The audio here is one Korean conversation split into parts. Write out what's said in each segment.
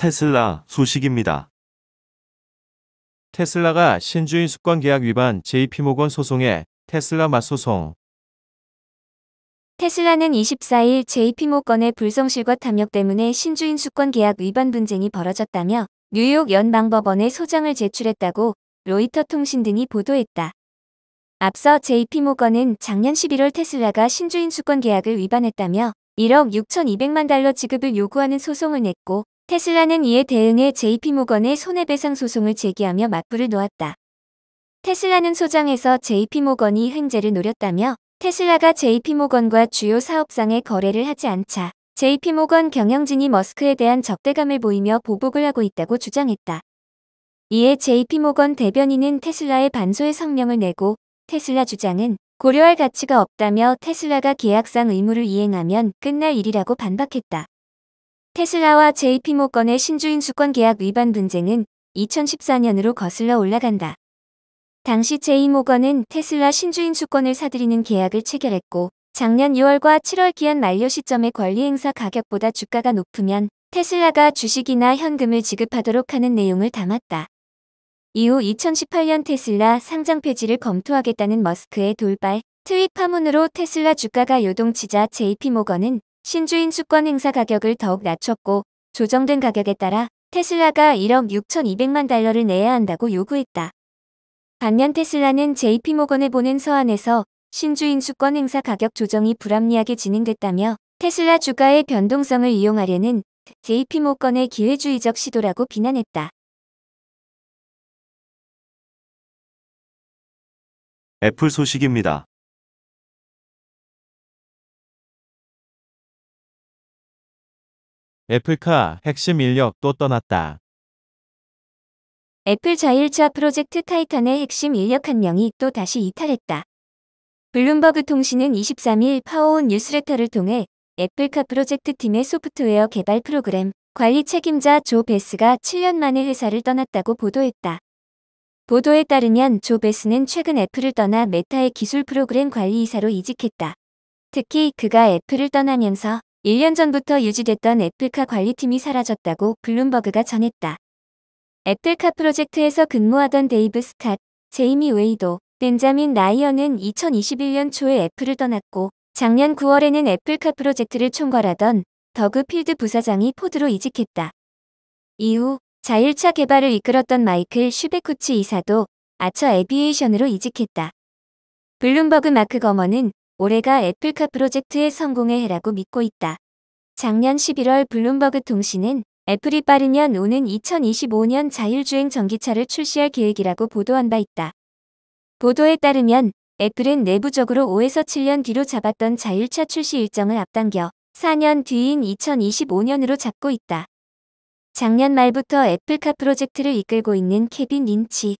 테슬라 소식입니다. 테슬라가 신주인 수권 계약 위반 JP모건 소송에 테슬라 맞소송. 테슬라는 24일 JP모건의 불성실과 탐욕 때문에 신주인 수권 계약 위반 분쟁이 벌어졌다며 뉴욕 연방법원에 소장을 제출했다고 로이터 통신 등이 보도했다. 앞서 JP모건은 작년 11월 테슬라가 신주인 수권 계약을 위반했다며 1억 6,200만 달러 지급을 요구하는 소송을 냈고 테슬라는 이에 대응해 JP모건의 손해배상 소송을 제기하며 맞불을 놓았다. 테슬라는 소장에서 JP모건이 횡재를 노렸다며 테슬라가 JP모건과 주요 사업상의 거래를 하지 않자 JP모건 경영진이 머스크에 대한 적대감을 보이며 보복을 하고 있다고 주장했다. 이에 JP모건 대변인은 테슬라의 반소의 성명을 내고 테슬라 주장은 고려할 가치가 없다며 테슬라가 계약상 의무를 이행하면 끝날 일이라고 반박했다. 테슬라와 JP모 건의 신주인 수권 계약 위반 분쟁은 2014년으로 거슬러 올라간다. 당시 제이모건은 테슬라 신주인 수권을 사들이는 계약을 체결했고 작년 6월과 7월 기한 만료 시점의 권리 행사 가격보다 주가가 높으면 테슬라가 주식이나 현금을 지급하도록 하는 내용을 담았다. 이후 2018년 테슬라 상장 폐지를 검토하겠다는 머스크의 돌발 트윗 파문으로 테슬라 주가가 요동치자 JP모건은 신주인 수권 행사 가격을 더욱 낮췄고 조정된 가격에 따라 테슬라가 1억 6,200만 달러를 내야 한다고 요구했다. 반면 테슬라는 JP모건에 보낸 서한에서 신주인 수권 행사 가격 조정이 불합리하게 진행됐다며 테슬라 주가의 변동성을 이용하려는 JP모건의 기회주의적 시도라고 비난했다. 애플 소식입니다. 애플카 핵심 인력 또 떠났다. 애플 자율차 프로젝트 타이탄의 핵심 인력 한 명이 또 다시 이탈했다. 블룸버그 통신은 23일 파워온 뉴스레터를 통해 애플카 프로젝트 팀의 소프트웨어 개발 프로그램 관리 책임자 조 베스가 7년 만에 회사를 떠났다고 보도했다. 보도에 따르면 조 베스는 최근 애플을 떠나 메타의 기술 프로그램 관리이사로 이직했다. 특히 그가 애플을 떠나면서 1년 전부터 유지됐던 애플카 관리팀이 사라졌다고 블룸버그가 전했다. 애플카 프로젝트에서 근무하던 데이브 스캇, 제이미 웨이도, 벤자민 라이언은 2021년 초에 애플을 떠났고 작년 9월에는 애플카 프로젝트를 총괄하던 더그 필드 부사장이 포드로 이직했다. 이후 자율차 개발을 이끌었던 마이클 슈베쿠치 이사도 아처 에비에이션으로 이직했다. 블룸버그 마크 거먼은 올해가 애플카 프로젝트의 성공의 해라고 믿고 있다. 작년 11월 블룸버그 통신은 애플이 빠르면 오는 2025년 자율주행 전기차를 출시할 계획이라고 보도한 바 있다. 보도에 따르면 애플은 내부적으로 5에서 7년 뒤로 잡았던 자율차 출시 일정을 앞당겨 4년 뒤인 2025년으로 잡고 있다. 작년 말부터 애플카 프로젝트를 이끌고 있는 케빈 린치.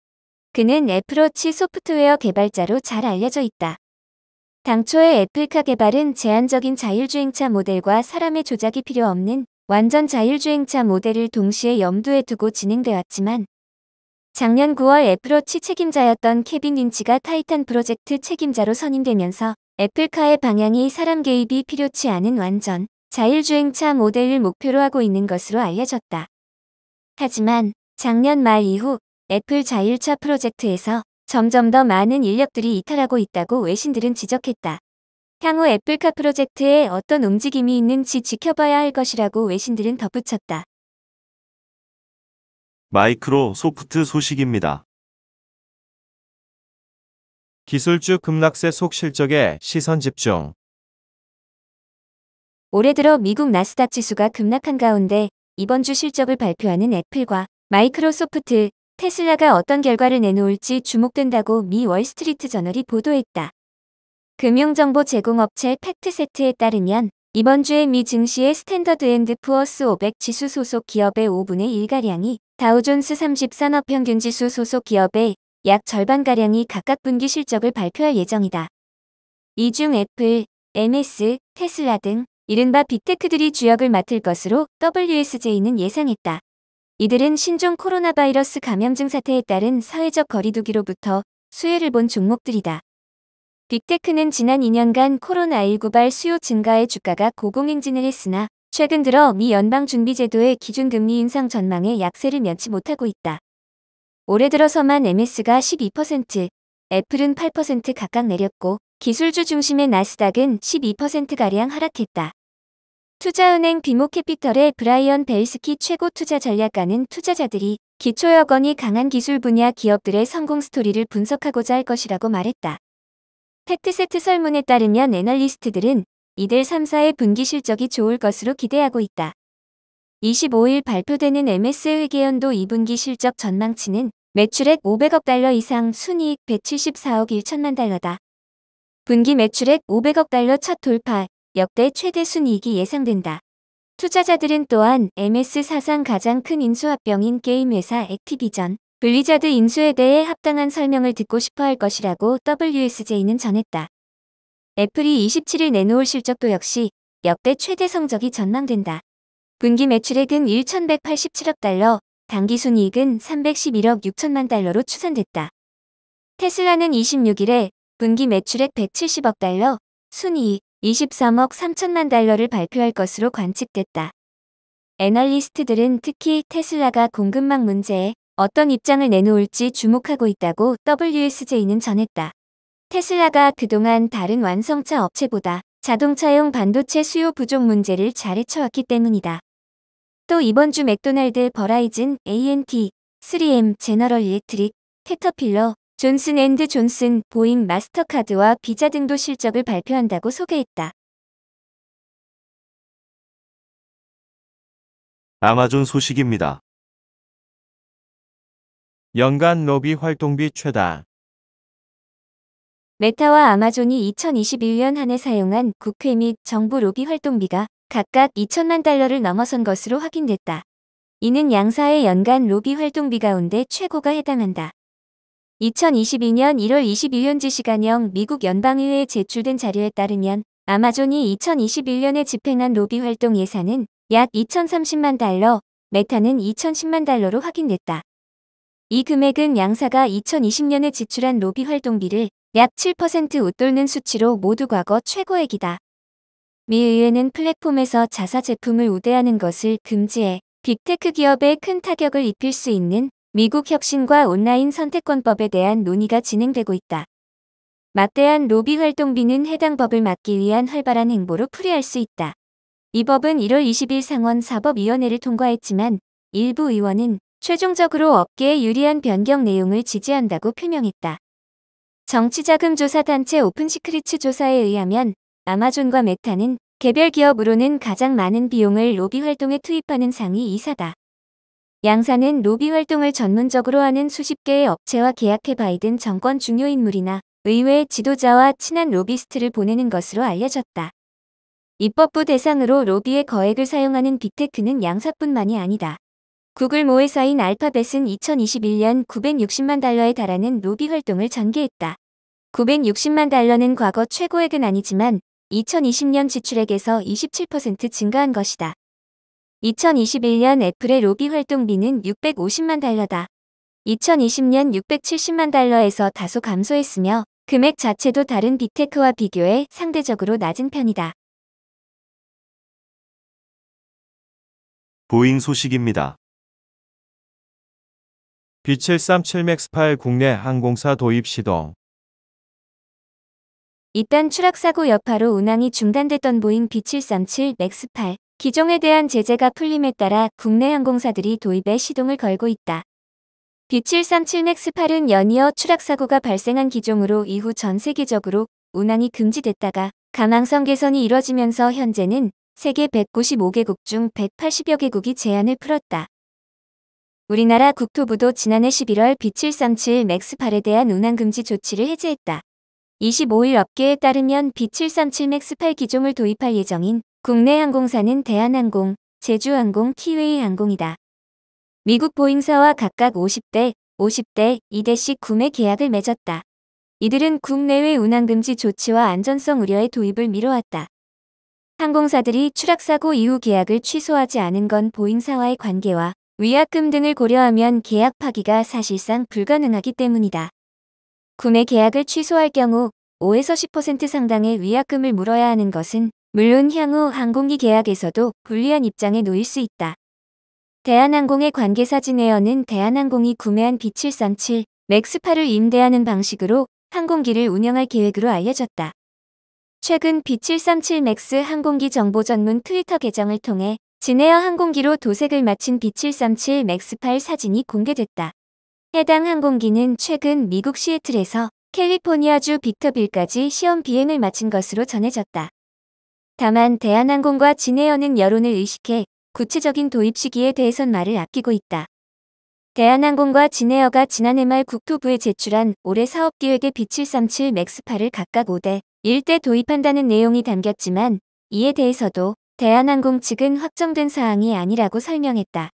그는 애플워치 소프트웨어 개발자로 잘 알려져 있다. 당초의 애플카 개발은 제한적인 자율주행차 모델과 사람의 조작이 필요 없는 완전 자율주행차 모델을 동시에 염두에 두고 진행되었지만 작년 9월 애플워치 책임자였던 케빈 린치가 타이탄 프로젝트 책임자로 선임되면서 애플카의 방향이 사람 개입이 필요치 않은 완전 자율주행차 모델을 목표로 하고 있는 것으로 알려졌다. 하지만 작년 말 이후 애플 자율차 프로젝트에서 점점 더 많은 인력들이 이탈하고 있다고 외신들은 지적했다. 향후 애플카 프로젝트에 어떤 움직임이 있는지 지켜봐야 할 것이라고 외신들은 덧붙였다. 마이크로 소프트 소식입니다. 기술주 급락세 속 실적에 시선 집중. 올해 들어 미국 나스닥 지수가 급락한 가운데 이번 주 실적을 발표하는 애플과 마이크로소프트, 테슬라가 어떤 결과를 내놓을지 주목된다고 미 월스트리트 저널이 보도했다. 금융정보 제공업체 팩트세트에 따르면 이번 주에 미 증시의 스탠더드 앤드 푸어스 500 지수 소속 기업의 5분의 1가량이 다우존스 30 산업평균 지수 소속 기업의 약 절반가량이 각각 분기 실적을 발표할 예정이다. 이 중 애플, MS, 테슬라 등 이른바 빅테크들이 주역을 맡을 것으로 WSJ는 예상했다. 이들은 신종 코로나 바이러스 감염증 사태에 따른 사회적 거리두기로부터 수혜를 본 종목들이다. 빅테크는 지난 2년간 코로나19발 수요 증가에 주가가 고공행진을 했으나 최근 들어 미 연방준비제도의 기준금리 인상 전망에 약세를 면치 못하고 있다. 올해 들어서만 MS가 12%, 애플은 8% 각각 내렸고 기술주 중심의 나스닥은 12%가량 하락했다. 투자은행 비모캐피털의 브라이언 벨스키 최고 투자 전략가는 투자자들이 기초 여건이 강한 기술 분야 기업들의 성공 스토리를 분석하고자 할 것이라고 말했다. 팩트세트 설문에 따르면 애널리스트들은 이들 3사의 분기 실적이 좋을 것으로 기대하고 있다. 25일 발표되는 MS 회계연도 2분기 실적 전망치는 매출액 500억 달러 이상 순이익 174억 1천만 달러다. 분기 매출액 500억 달러 첫 돌파, 역대 최대 순이익이 예상된다. 투자자들은 또한 MS 사상 가장 큰 인수합병인 게임 회사 액티비전, 블리자드 인수에 대해 합당한 설명을 듣고 싶어 할 것이라고 WSJ는 전했다. 애플이 27일 내놓을 실적도 역시 역대 최대 성적이 전망된다. 분기 매출액은 1,187억 달러, 당기순이익은 311억 6천만 달러로 추산됐다. 테슬라는 26일에 분기 매출액 170억 달러, 순이익 23억 3천만 달러를 발표할 것으로 관측됐다. 애널리스트들은 특히 테슬라가 공급망 문제에 어떤 입장을 내놓을지 주목하고 있다고 WSJ는 전했다. 테슬라가 그동안 다른 완성차 업체보다 자동차용 반도체 수요 부족 문제를 잘 헤쳐왔기 때문이다. 또 이번 주 맥도날드, 버라이즌, ANT, 3M, 제너럴 일렉트릭, 캐터필러, 존슨 앤드 존슨, 보잉, 마스터카드와 비자 등도 실적을 발표한다고 소개했다. 아마존 소식입니다. 연간 로비 활동비 최다. 메타와 아마존이 2021년 한 해 사용한 국회 및 정부 로비 활동비가 각각 2천만 달러를 넘어선 것으로 확인됐다. 이는 양사의 연간 로비 활동비 가운데 최고가 해당한다. 2022년 1월 21일지 시간형 미국 연방의회에 제출된 자료에 따르면 아마존이 2021년에 집행한 로비 활동 예산은 약 2,030만 달러, 메타는 2,010만 달러로 확인됐다. 이 금액은 양사가 2020년에 지출한 로비 활동비를 약 7% 웃돌는 수치로 모두 과거 최고액이다. 미 의회는 플랫폼에서 자사 제품을 우대하는 것을 금지해 빅테크 기업에 큰 타격을 입힐 수 있는 미국 혁신과 온라인 선택권법에 대한 논의가 진행되고 있다. 막대한 로비 활동비는 해당 법을 막기 위한 활발한 행보로 풀이할 수 있다. 이 법은 1월 20일 상원 사법위원회를 통과했지만 일부 의원은 최종적으로 업계에 유리한 변경 내용을 지지한다고 표명했다. 정치자금조사단체 오픈시크리츠 조사에 의하면 아마존과 메타는 개별 기업으로는 가장 많은 비용을 로비 활동에 투입하는 상위 이사다. 양사는 로비 활동을 전문적으로 하는 수십 개의 업체와 계약해 바이든 정권 중요 인물이나 의회 지도자와 친한 로비스트를 보내는 것으로 알려졌다. 입법부 대상으로 로비에 거액을 사용하는 빅테크는 양사뿐만이 아니다. 구글 모회사인 알파벳은 2021년 960만 달러에 달하는 로비 활동을 전개했다. 960만 달러는 과거 최고액은 아니지만 2020년 지출액에서 27% 증가한 것이다. 2021년 애플의 로비 활동비는 650만 달러다. 2020년 670만 달러에서 다소 감소했으며 금액 자체도 다른 빅테크와 비교해 상대적으로 낮은 편이다. 보잉 소식입니다. B737 맥스8 국내 항공사 도입 시도. 잇단 추락사고 여파로 운항이 중단됐던 보잉 B737 맥스8 기종에 대한 제재가 풀림에 따라 국내 항공사들이 도입에 시동을 걸고 있다. B737 맥스8은 연이어 추락사고가 발생한 기종으로 이후 전 세계적으로 운항이 금지됐다가 감항성 개선이 이뤄지면서 현재는 세계 195개국 중 180여 개국이 제한을 풀었다. 우리나라 국토부도 지난해 11월 B737 맥스8에 대한 운항금지 조치를 해제했다. 25일 업계에 따르면 B737 맥스8 기종을 도입할 예정인 국내 항공사는 대한항공, 제주항공, 티웨이 항공이다. 미국 보잉사와 각각 50대, 50대, 2대씩 구매 계약을 맺었다. 이들은 국내외 운항금지 조치와 안전성 우려에 도입을 미뤄왔다. 항공사들이 추락사고 이후 계약을 취소하지 않은 건 보잉사와의 관계와 위약금 등을 고려하면 계약 파기가 사실상 불가능하기 때문이다. 구매 계약을 취소할 경우 5에서 10% 상당의 위약금을 물어야 하는 것은 물론 향후 항공기 계약에서도 불리한 입장에 놓일 수 있다. 대한항공의 관계사 진에어는 대한항공이 구매한 B737 맥스8을 임대하는 방식으로 항공기를 운영할 계획으로 알려졌다. 최근 B737 맥스 항공기 정보 전문 트위터 계정을 통해 진에어 항공기로 도색을 마친 B737 맥스8 사진이 공개됐다. 해당 항공기는 최근 미국 시애틀에서 캘리포니아주 빅터빌까지 시험 비행을 마친 것으로 전해졌다. 다만 대한항공과 진에어는 여론을 의식해 구체적인 도입 시기에 대해선 말을 아끼고 있다. 대한항공과 진에어가 지난해 말 국토부에 제출한 올해 사업계획에 B737 맥스8을 각각 5대 1대 도입한다는 내용이 담겼지만 이에 대해서도 대한항공 측은 확정된 사항이 아니라고 설명했다.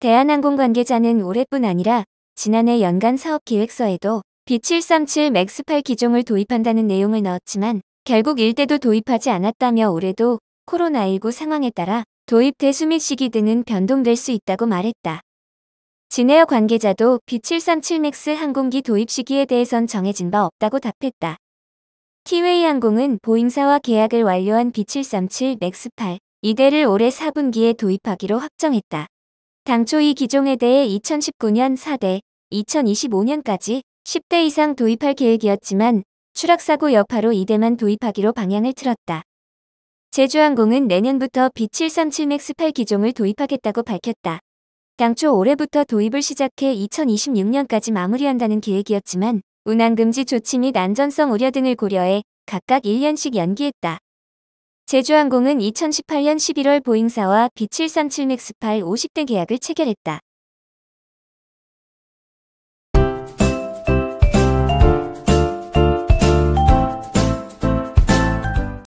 대한항공 관계자는 올해뿐 아니라 지난해 연간 사업계획서에도 B737 맥스8 기종을 도입한다는 내용을 넣었지만 결국 1대도 도입하지 않았다며 올해도 코로나19 상황에 따라 도입 대수 및 시기 등은 변동될 수 있다고 말했다. 진에어 관계자도 B737 맥스 항공기 도입 시기에 대해선 정해진 바 없다고 답했다. 티웨이 항공은 보잉사와 계약을 완료한 B737 맥스 8 이대를 올해 4분기에 도입하기로 확정했다. 당초 이 기종에 대해 2019년 4대, 2025년까지 10대 이상 도입할 계획이었지만 추락사고 여파로 2대만 도입하기로 방향을 틀었다. 제주항공은 내년부터 B737 맥스 8 기종을 도입하겠다고 밝혔다. 당초 올해부터 도입을 시작해 2026년까지 마무리한다는 계획이었지만 운항금지 조치 및 안전성 우려 등을 고려해 각각 1년씩 연기했다. 제주항공은 2018년 11월 보잉사와 B737 맥스 8 50대 계약을 체결했다.